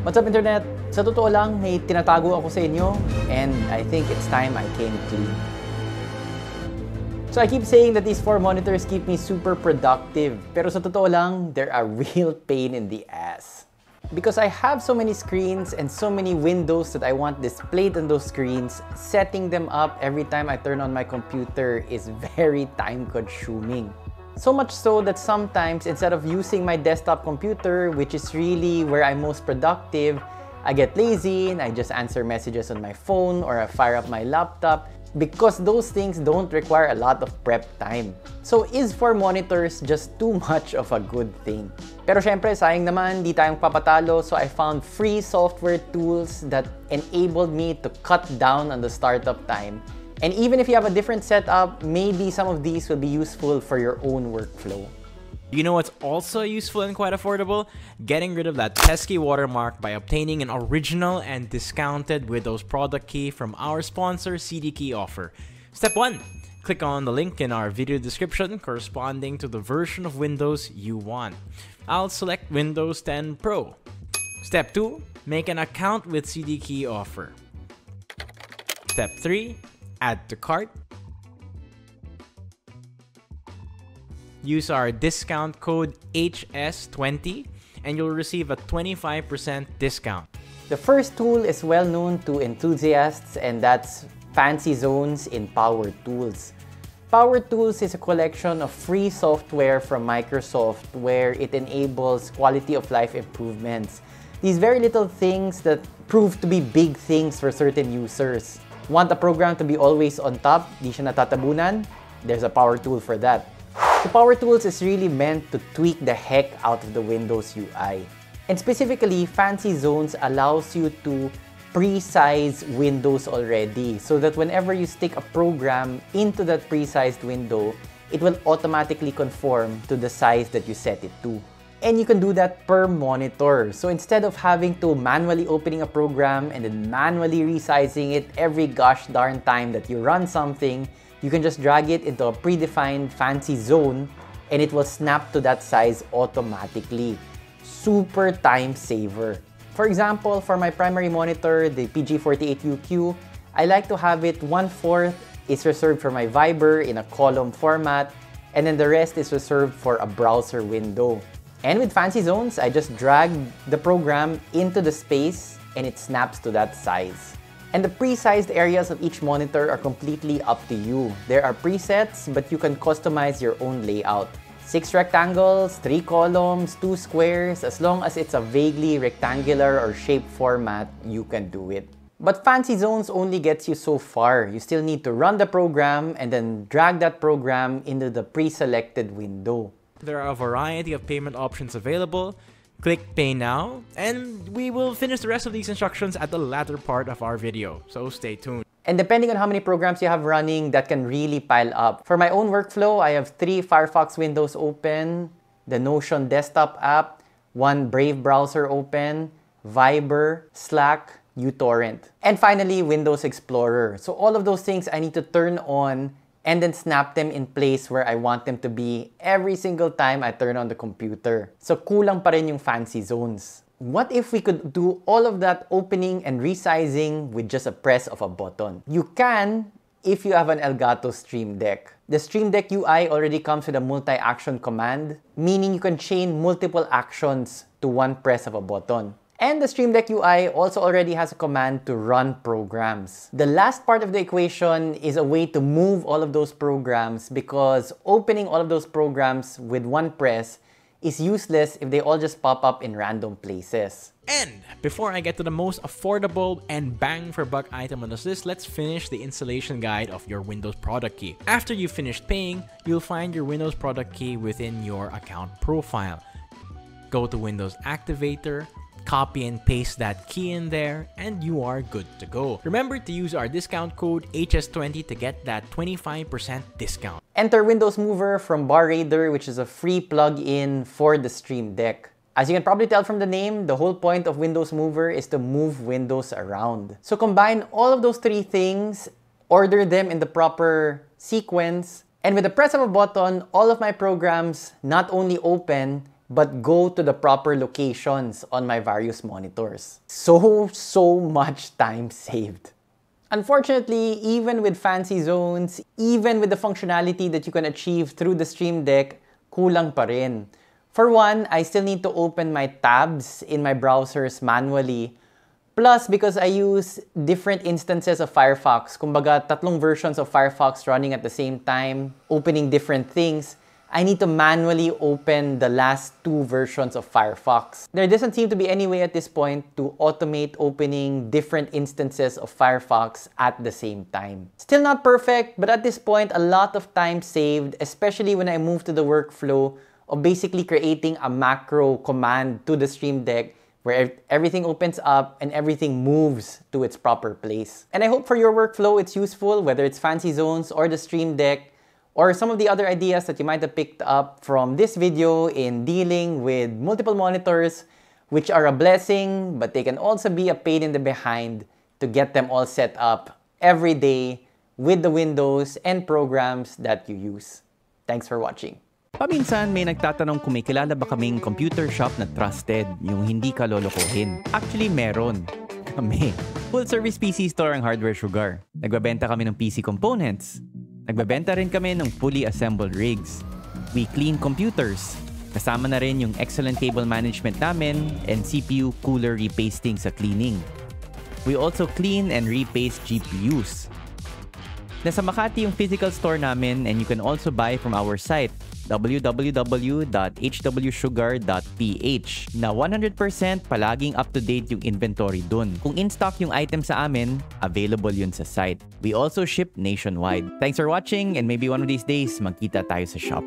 What's up internet? Sa totoo lang, may tinatago ako sa inyo and I think it's time I came clean. So I keep saying that these four monitors keep me super productive, pero sa totoo lang, they're a real pain in the ass. Because I have so many screens and so many windows that I want displayed on those screens, setting them up every time I turn on my computer is very time consuming. So much so that sometimes instead of using my desktop computer, which is really where I'm most productive, I get lazy and I just answer messages on my phone or I fire up my laptop because those things don't require a lot of prep time. So is four monitors just too much of a good thing? Pero syempre, sayang naman, di tayong papatalo, so I found free software tools that enabled me to cut down on the startup time and even if you have a different setup, maybe some of these will be useful for your own workflow. You know what's also useful and quite affordable? Getting rid of that pesky watermark by obtaining an original and discounted Windows product key from our sponsor CDKey Offer. Step 1. Click on the link in our video description corresponding to the version of Windows you want. I'll select Windows 10 Pro. Step 2. Make an account with CDKey Offer. Step 3 add to cart. Use our discount code HS20 and you'll receive a 25% discount. The first tool is well known to enthusiasts and that's Fancy Zones in Power Tools. Power Tools is a collection of free software from Microsoft where it enables quality of life improvements. These very little things that prove to be big things for certain users. Want a program to be always on top, di siya natatabunan? There's a power tool for that. The power tools is really meant to tweak the heck out of the Windows UI. And specifically, Fancy Zones allows you to pre-size windows already so that whenever you stick a program into that pre-sized window, it will automatically conform to the size that you set it to. And you can do that per monitor. So instead of having to manually opening a program and then manually resizing it every gosh darn time that you run something, you can just drag it into a predefined fancy zone and it will snap to that size automatically. Super time saver. For example, for my primary monitor, the PG48UQ, I like to have it one-fourth is reserved for my Viber in a column format and then the rest is reserved for a browser window. And with Fancy Zones, I just drag the program into the space and it snaps to that size. And the pre-sized areas of each monitor are completely up to you. There are presets, but you can customize your own layout. Six rectangles, three columns, two squares, as long as it's a vaguely rectangular or shaped format, you can do it. But Fancy Zones only gets you so far. You still need to run the program and then drag that program into the pre-selected window. There are a variety of payment options available. Click Pay Now, and we will finish the rest of these instructions at the latter part of our video, so stay tuned. And depending on how many programs you have running, that can really pile up. For my own workflow, I have three Firefox windows open, the Notion desktop app, one Brave browser open, Viber, Slack, uTorrent. And finally, Windows Explorer. So all of those things I need to turn on and then snap them in place where I want them to be every single time I turn on the computer. So kulang pa rin yung fancy zones. What if we could do all of that opening and resizing with just a press of a button? You can if you have an Elgato Stream Deck. The Stream Deck UI already comes with a multi-action command, meaning you can chain multiple actions to one press of a button. And the Stream Deck UI also already has a command to run programs. The last part of the equation is a way to move all of those programs because opening all of those programs with one press is useless if they all just pop up in random places. And before I get to the most affordable and bang for buck item on this list, let's finish the installation guide of your Windows product key. After you've finished paying, you'll find your Windows product key within your account profile. Go to Windows Activator, Copy and paste that key in there and you are good to go. Remember to use our discount code HS20 to get that 25% discount. Enter Windows Mover from BarRaider which is a free plug-in for the Stream Deck. As you can probably tell from the name, the whole point of Windows Mover is to move windows around. So combine all of those three things, order them in the proper sequence, and with the press of a button, all of my programs not only open, but go to the proper locations on my various monitors. So, so much time saved. Unfortunately, even with fancy zones, even with the functionality that you can achieve through the Stream Deck, kulang pa rin. For one, I still need to open my tabs in my browsers manually. Plus, because I use different instances of Firefox, kumbaga tatlong versions of Firefox running at the same time, opening different things, I need to manually open the last two versions of Firefox. There doesn't seem to be any way at this point to automate opening different instances of Firefox at the same time. Still not perfect, but at this point, a lot of time saved, especially when I move to the workflow of basically creating a macro command to the Stream Deck where everything opens up and everything moves to its proper place. And I hope for your workflow it's useful, whether it's Fancy Zones or the Stream Deck, or some of the other ideas that you might have picked up from this video in dealing with multiple monitors, which are a blessing, but they can also be a pain in the behind to get them all set up every day with the windows and programs that you use. Thanks for watching. Paminsan may nagtatanong kung may kilala ba kaming computer shop na trusted, yung hindi ka lolokohin. Actually, meron. Kami. Full service PC store ang Hardware Sugar. Nagbabenta kami ng PC components, Nagbebenta rin kami ng fully assembled rigs. We clean computers. Kasama na rin yung excellent cable management namin and CPU cooler repasting sa cleaning. We also clean and repaste GPUs. Nasa Makati yung physical store namin and you can also buy from our site www.hwsugar.ph na 100% palaging up-to-date yung inventory dun. Kung in-stock yung item sa amin, available yun sa site. We also ship nationwide. Thanks for watching and maybe one of these days magkita tayo sa shop.